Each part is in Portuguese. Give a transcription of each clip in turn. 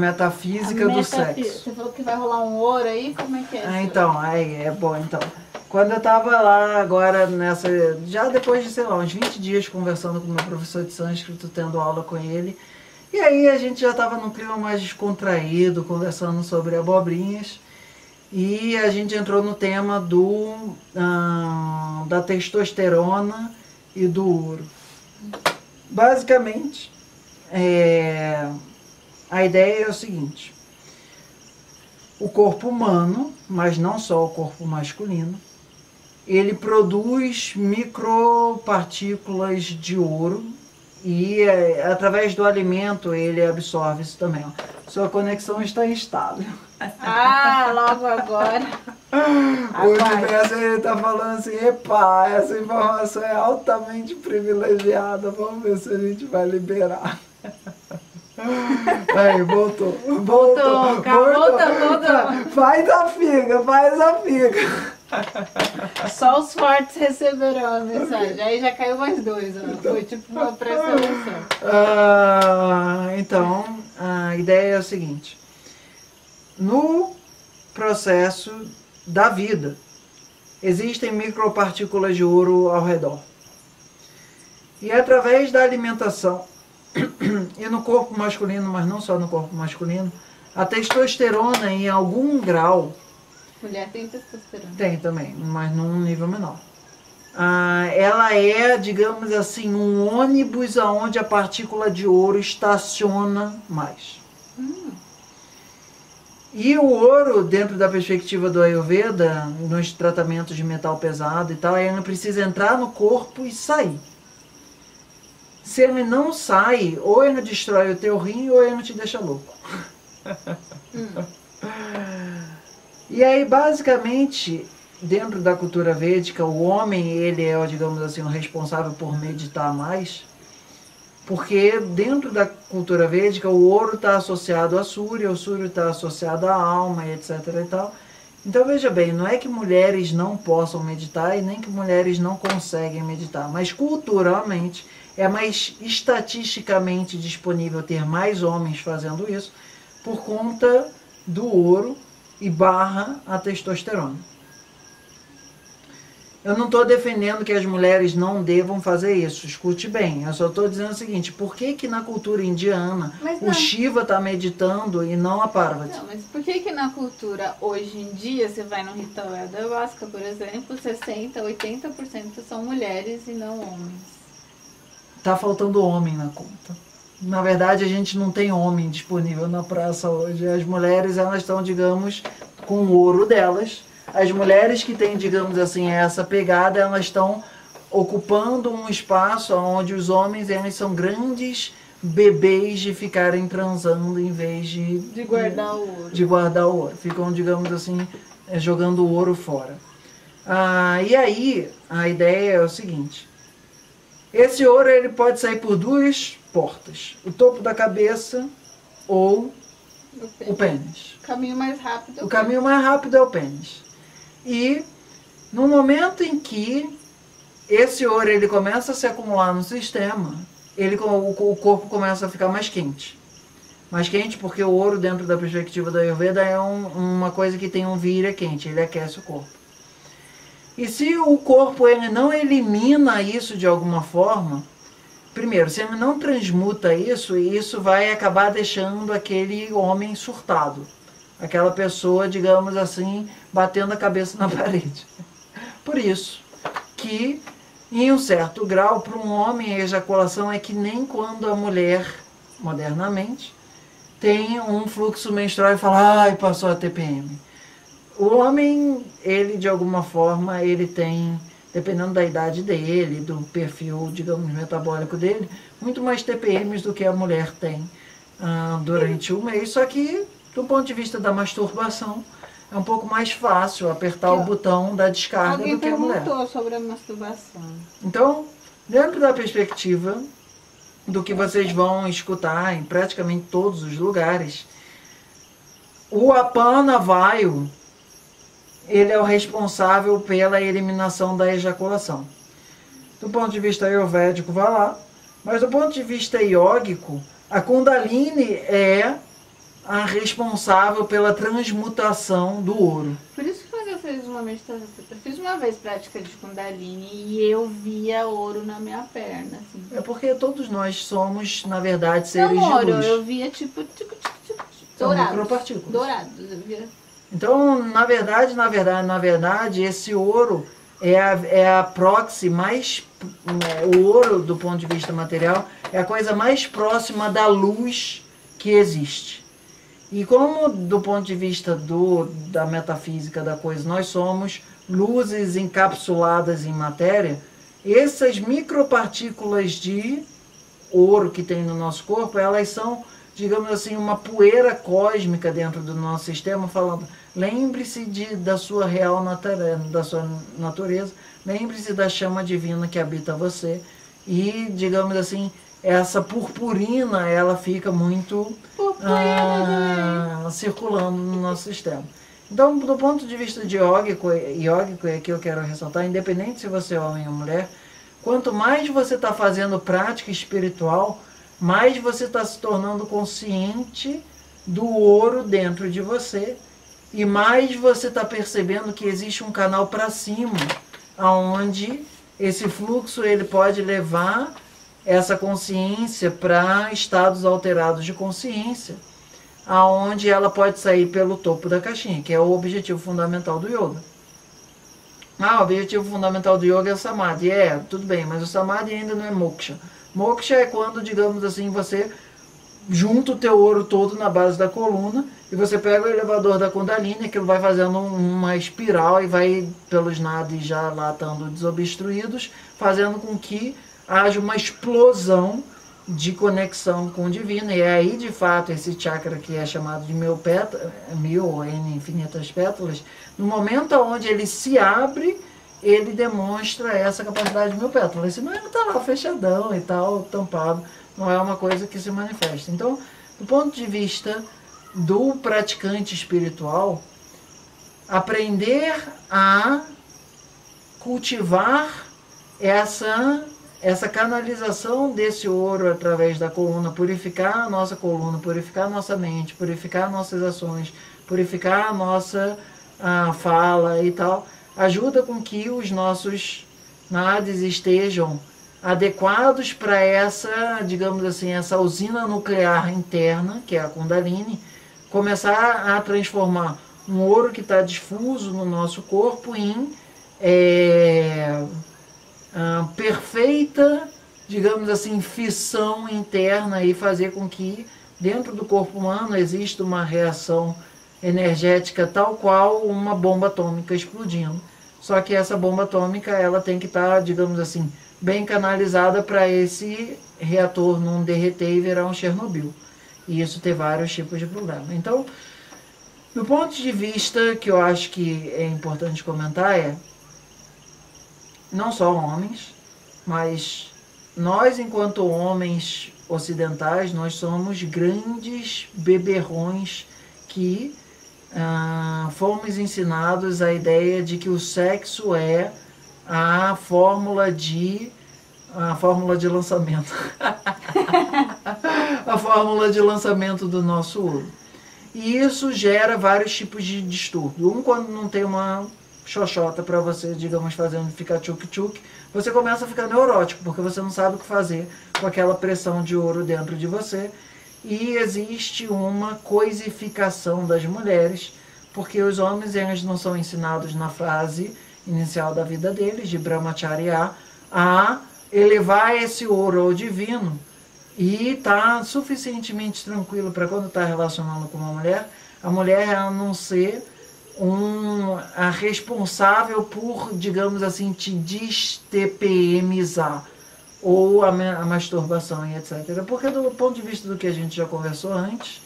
metafísica do Metafi- sexo. Você falou que vai rolar um ouro aí? Como é que é? Ah, isso? então, aí é bom, então. Quando eu tava lá agora nessa. Já depois de, sei lá, uns 20 dias conversando com o meu professor de sânscrito, tendo aula com ele. E aí a gente já tava num clima mais descontraído, conversando sobre abobrinhas. E a gente entrou no tema do ah, da testosterona e do ouro. Basicamente, é, a ideia é o seguinte o corpo humano, mas não só o corpo masculino, ele produz micropartículas de ouro e é, através do alimento ele absorve isso também. Sua conexão está instável. Ah, logo agora. O universo ele está falando assim, epa, essa informação é altamente privilegiada, vamos ver se a gente vai liberar. Aí, voltou. Voltou, Voltou, volta, volta. Faz a figa, faz a figa. Só os fortes receberão a mensagem. Aí já caiu mais dois, ó. Foi tipo uma pré-seleção. Ah, então, a ideia é o seguinte: no processo da vida, existem micropartículas de ouro ao redor. E através da alimentação, e no corpo masculino, mas não só no corpo masculino, a testosterona, em algum grau, Mulher tem testosterona. tem também, mas num nível menor. Ah, ela é, digamos assim, um ônibus aonde a partícula de ouro estaciona mais. E o ouro, dentro da perspectiva do Ayurveda, nos tratamentos de metal pesado e tal, ele precisa entrar no corpo e sair. Se ele não sai, ou ele destrói o teu rim, ou ele te deixa louco. E aí, basicamente, dentro da cultura védica, o homem, ele é, digamos assim, o responsável por meditar mais, porque dentro da cultura védica, o ouro está associado à Súria, o Súria está associado à alma, etc e tal. Então, veja bem, não é que mulheres não possam meditar e nem que mulheres não conseguem meditar, mas culturalmente é mais estatisticamente disponível ter mais homens fazendo isso por conta do ouro e barra a testosterona. Eu não estou defendendo que as mulheres não devam fazer isso, escute bem. Eu só estou dizendo o seguinte: por que, que na cultura indiana o. Shiva está meditando e não a Parvati? Não, mas por que que na cultura, hoje em dia, você vai no ritual ayahuasca, por exemplo, 60%, 80% são mulheres e não homens? Tá faltando homem na conta. Na verdade, a gente não tem homem disponível na praça hoje. As mulheres, elas estão, digamos, com o ouro delas. As mulheres que têm, digamos assim, essa pegada, elas estão ocupando um espaço onde os homens, eles são grandes bebês de ficarem transando em vez de... De guardar o ouro. de guardar o ouro. Ficam, digamos assim, eh, jogando o ouro fora. Ah, e aí, a ideia é o seguinte. Esse ouro ele pode sair por duas portas. O topo da cabeça ou O o pênis. pênis. O caminho mais rápido. é O caminho mais rápido é o pênis. E no momento em que esse ouro ele começa a se acumular no sistema, ele, o corpo começa a ficar mais quente. Mais quente porque o ouro, dentro da perspectiva da Ayurveda, é um- uma coisa que tem um vira quente, ele aquece o corpo. E se o corpo ele não elimina isso de alguma forma, primeiro, se ele não transmuta isso, isso vai acabar deixando aquele homem surtado. Aquela pessoa, digamos assim, batendo a cabeça na parede. Por isso que, em um certo grau, para um homem, a ejaculação é que nem quando a mulher, modernamente, tem um fluxo menstrual e fala, ai, passou a TPM. O homem, ele de alguma forma, ele tem, dependendo da idade dele, do perfil, digamos, metabólico dele, muito mais TPMs do que a mulher tem ah, durante o mês. Só que, do ponto de vista da masturbação, é um pouco mais fácil apertar o botão da descarga Alguém do que a mulher. perguntou sobre a masturbação. Então, dentro da perspectiva do que vocês vão escutar em praticamente todos os lugares, o Apana Vaio, ele é o responsável pela eliminação da ejaculação. Do ponto de vista ayurvédico, vai lá. Mas do ponto de vista iógico, a Kundalini é a responsável pela transmutação do ouro. Por isso que eu fiz uma meditação, eu fiz uma vez prática de Kundalini e eu via ouro na minha perna, assim. É porque todos nós somos, na verdade, seres Não ouro, de luz. eu via tipo, tipo, tipo, tipo São dourados. micropartículas. Dourados, eu via. Então, na verdade, na verdade, na verdade, esse ouro é a, é a proxy mais. é, o ouro, do ponto de vista material, é a coisa mais próxima da luz que existe. E como, do ponto de vista do, da metafísica da coisa, nós somos luzes encapsuladas em matéria, essas micropartículas de ouro que tem no nosso corpo, elas são, digamos assim, uma poeira cósmica dentro do nosso sistema, falando, lembre-se de, da sua real natureza, da sua natureza, lembre-se da chama divina que habita você, e, digamos assim, essa purpurina, ela fica muito ah, circulando no nosso sistema. Então, do ponto de vista de yógico, yógico é que eu quero ressaltar, independente se você é homem ou mulher, quanto mais você está fazendo prática espiritual, mais você está se tornando consciente do ouro dentro de você e mais você está percebendo que existe um canal para cima, aonde esse fluxo ele pode levar essa consciência para estados alterados de consciência, aonde ela pode sair pelo topo da caixinha, que é o objetivo fundamental do yoga. Ah, o objetivo fundamental do yoga é o samadhi. É, tudo bem, mas o samadhi ainda não é moksha. Moksha é quando, digamos assim, você junta o teu ouro todo na base da coluna e você pega o elevador da Kundalini, aquilo vai fazendo um- uma espiral e vai pelos nadis já lá estando desobstruídos, fazendo com que haja uma explosão de conexão com o divino. E é aí, de fato, esse chakra que é chamado de mil, péta, mil ou N infinitas pétalas, no momento onde ele se abre, ele demonstra essa capacidade de mil pétalas. Senão ele está lá fechadão e tal, tampado. Não é uma coisa que se manifesta. Então, do ponto de vista do praticante espiritual, aprender a cultivar essa essa canalização desse ouro através da coluna, purificar a nossa coluna, purificar a nossa mente, purificar nossas ações, purificar a nossa ah, fala e tal, ajuda com que os nossos nadis estejam adequados para essa, digamos assim, essa usina nuclear interna, que é a Kundalini, começar a transformar um ouro que está difuso no nosso corpo em é, perfeita, digamos assim, fissão interna e fazer com que dentro do corpo humano exista uma reação energética tal qual uma bomba atômica explodindo. Só que essa bomba atômica ela tem que estar, digamos assim, bem canalizada para esse reator não derreter e virar um Chernobyl. E isso ter vários tipos de problema. Então, do ponto de vista que eu acho que é importante comentar é não só homens, mas nós, enquanto homens ocidentais, nós somos grandes beberrões que ah, fomos ensinados a ideia de que o sexo é a fórmula de a fórmula de lançamento. a fórmula de lançamento do nosso ouro. E isso gera vários tipos de distúrbio. Um, quando não tem uma xoxota para você, digamos, fazendo ficar tchuk-tchuk, você começa a ficar neurótico, porque você não sabe o que fazer com aquela pressão de ouro dentro de você. E existe uma coisificação das mulheres, porque os homens eles não são ensinados na fase inicial da vida deles, de brahmacharya, a elevar esse ouro ao divino e tá suficientemente tranquilo para quando está relacionando com uma mulher, a mulher ela não ser um, a responsável por, digamos assim, te destepemizar ou a, a masturbação e etc. Porque do ponto de vista do que a gente já conversou antes,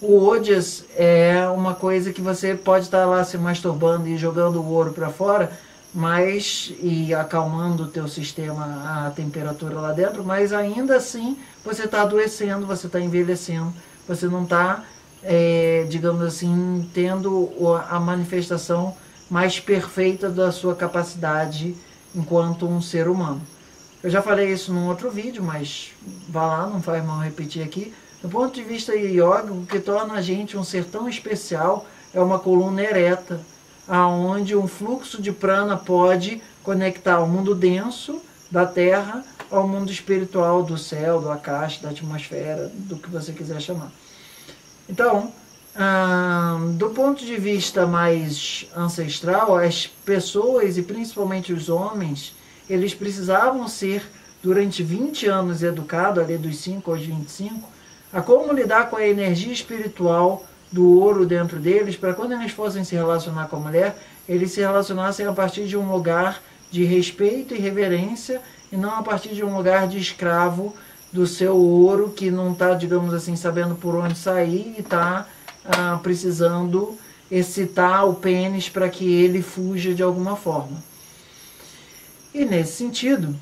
o Odias é uma coisa que você pode estar lá se masturbando e jogando o ouro para fora, mas e acalmando o teu sistema, a temperatura lá dentro, mas ainda assim você está adoecendo, você está envelhecendo, você não está, digamos assim, tendo a manifestação mais perfeita da sua capacidade enquanto um ser humano. Eu já falei isso num outro vídeo, mas vá lá, não faz mal repetir aqui. Do ponto de vista yoga, o que torna a gente um ser tão especial é uma coluna ereta, aonde um fluxo de prana pode conectar o mundo denso da Terra ao mundo espiritual do céu, do akasha, da atmosfera, do que você quiser chamar. Então, ah, do ponto de vista mais ancestral, as pessoas e principalmente os homens, eles precisavam ser durante 20 anos educados, ali dos 5 aos 25, a como lidar com a energia espiritual do ouro dentro deles, para quando eles fossem se relacionar com a mulher, eles se relacionassem a partir de um lugar de respeito e reverência e não a partir de um lugar de escravo do seu ouro que não está, digamos assim, sabendo por onde sair e está ah, precisando excitar o pênis para que ele fuja de alguma forma. E nesse sentido,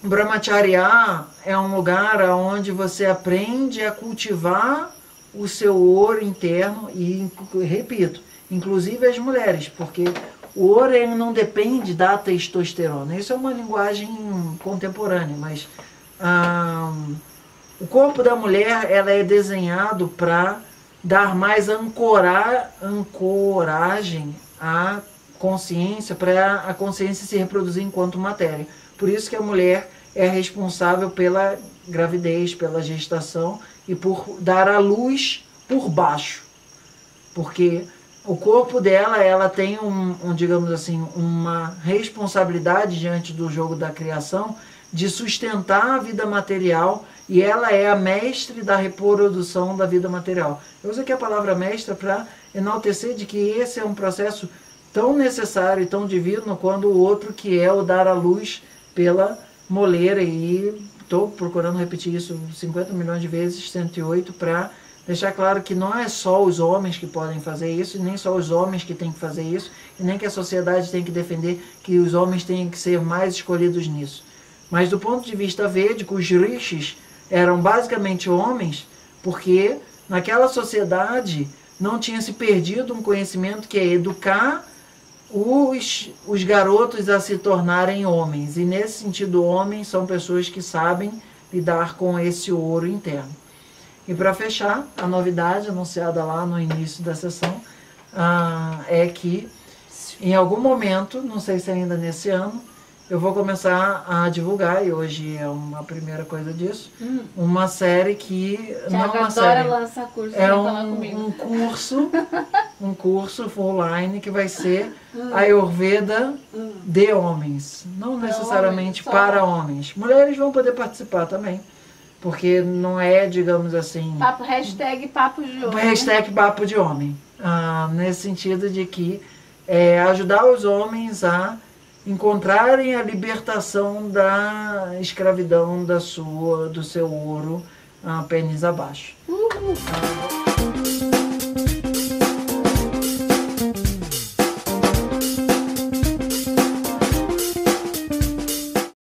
Brahmacharya é um lugar onde você aprende a cultivar o seu ouro interno e, repito, inclusive as mulheres, porque o ouro ele não depende da testosterona. Isso é uma linguagem contemporânea, mas o corpo da mulher ela é desenhado para dar mais ancorar, ancoragem à consciência, para a consciência se reproduzir enquanto matéria. Por isso que a mulher é responsável pela gravidez, pela gestação e por dar a luz por baixo. Porque o corpo dela, ela tem um, um, digamos assim, uma responsabilidade diante do jogo da criação de sustentar a vida material e ela é a mestre da reprodução da vida material. Eu uso aqui a palavra mestra para enaltecer de que esse é um processo tão necessário e tão divino quanto o outro que é o dar a luz pela moleira e estou procurando repetir isso 50 milhões de vezes, 108, para deixar claro que não é só os homens que podem fazer isso, nem só os homens que têm que fazer isso, e nem que a sociedade tem que defender que os homens têm que ser mais escolhidos nisso. Mas do ponto de vista védico, os rishis eram basicamente homens, porque naquela sociedade não tinha se perdido um conhecimento que é educar os, os garotos a se tornarem homens. E nesse sentido, homens são pessoas que sabem lidar com esse ouro interno. E para fechar, a novidade anunciada lá no início da sessão ah, é que em algum momento, não sei se ainda nesse ano, eu vou começar a divulgar, e hoje é uma primeira coisa disso, hum. uma série que. Tiago não é uma série, lançar curso, é um, um curso, um curso online que vai ser hum. Ayurveda hum. de homens. Não necessariamente homens, para homens. Mulheres vão poder participar também. Porque não é, digamos assim. Papo, hashtag papo de homem. Hashtag papo de homem. Ah, nesse sentido de que é ajudar os homens a encontrarem a libertação da escravidão da sua, do seu ouro, a pênis abaixo. Uhum.